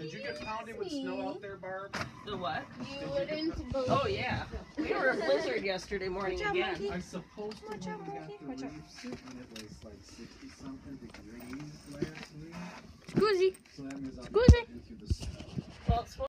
Did you get pounded with snow out there, Barb? The what? You wouldn't believe. Oh yeah, we were a blizzard yesterday morning again. monkey. I supposed to Watch got the out. reefs, and it was like 60 something degrees last week. So that means